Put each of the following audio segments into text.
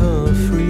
forever free.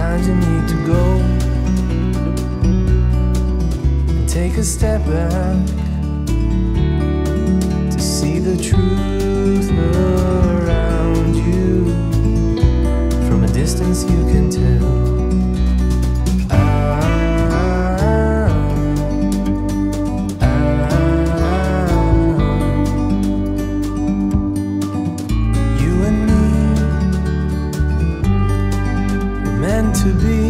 Sometimes you need to go. And take a step back to see the truth be